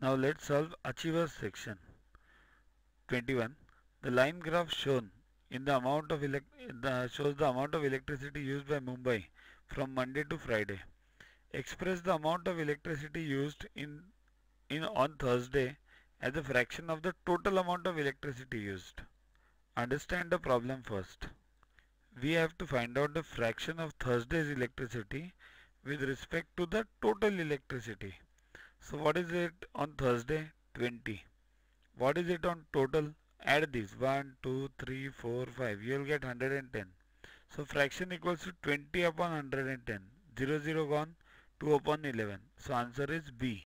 Now let's solve Achievers section. 21. The line graph shown in the amount of the, shows the amount of electricity used by Mumbai from Monday to Friday. Express the amount of electricity used in in on Thursday as a fraction of the total amount of electricity used. Understand the problem first. We have to find out the fraction of Thursday's electricity with respect to the total electricity. So what is it on Thursday? 20. What is it on total? Add these 1, 2, 3, 4, 5. You will get 110. So fraction equals to 20 upon 110. 0, 0 gone. 2 upon 11. So answer is B.